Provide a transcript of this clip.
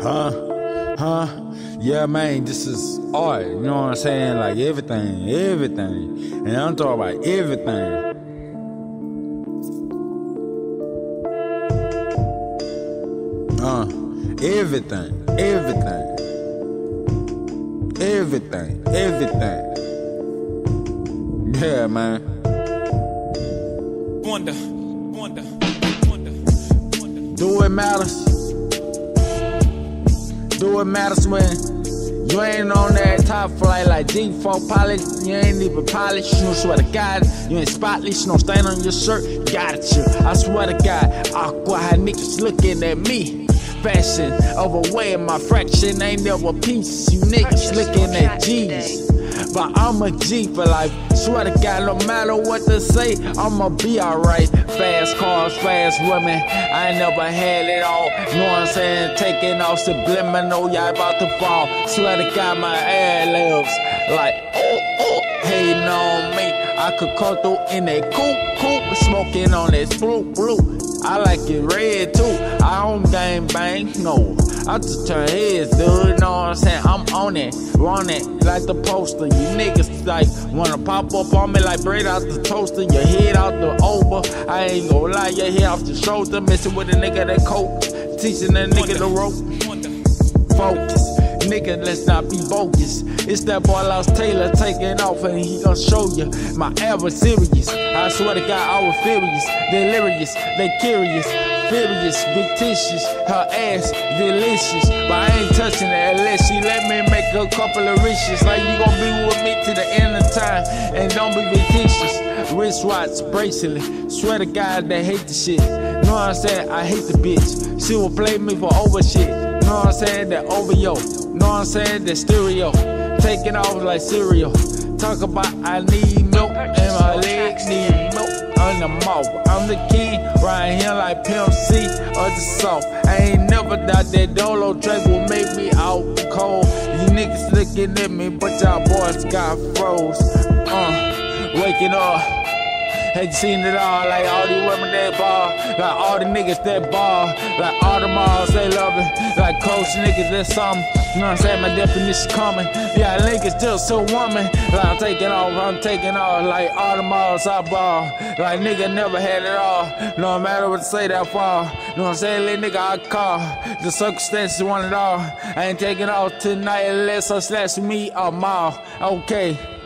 Huh? Huh? Yeah, man, this is art. You know what I'm saying? Like everything, everything. And I'm talking about everything. Uh, everything, everything, everything, everything. Yeah, man. Wonder, wonder, wonder, wonder. Do it matters. Do it matters when you ain't on that top flight like G4 pilot. You ain't even polished. You swear to God, you ain't spotless. No stain on your shirt. Got you. I swear to God, awkward how niggas looking at me. Fashion overweighing my fraction. Ain't never peace. You niggas looking at G's. But I'm a G for life. Swear to God, no matter what they say, I'ma be alright. Fast cars, fast women. I never had it all. Know what I'm saying? Taking off subliminal, y'all about to fall. Swear to God, my ad libs. Like, oh, oh, hating on me. I could come through in a coupe, coupe, smoking on that blue, blue. I like it red too. I don't game bang, no. I just turn heads, dude. Know what I'm saying? I'm on it, run it like the poster. You niggas like wanna pop up on me like bread out the toaster. Your head out the over. I ain't gonna lie, your head off the shoulder. Messing with a nigga that coach, teaching a nigga the rope. Focus. Nigga, let's not be bogus. It's that boy Lo$ Taylor taking off and he gon' show you my adversaries. I swear to God, I was furious, delirious, they curious, furious, fictitious. Her ass delicious, but I ain't touching it unless she let me make a couple of riches. Like you gon' be with me to the end of time and don't be fictitious. Wristwatch, bracelet, swear to God they hate the shit. Know what I'm saying? I hate the bitch. She will play me for over shit. Know what I'm saying? That over yo. Know I'm saying? That stereo. Taking off like cereal. Talk about I need milk and my legs need milk on the mouth. I'm the king, right here like Pimp C or the South. I ain't never doubt that Dolo track will make me out cold. You niggas looking at me, but y'all boys got froze. Uh, waking up. Had seen it all, like all these women that ball, like all the niggas that ball, like all the malls they love it, like coach niggas that's something. You know what I'm saying? My definition coming. Yeah, niggas just so woman. Like I'm taking off, I'm taking off, like all the malls I ball. Like nigga never had it all. No matter what say that far. You know what I'm saying? Little nigga I call. The circumstances want it all. I ain't taking off tonight unless I slash me or mall. Okay.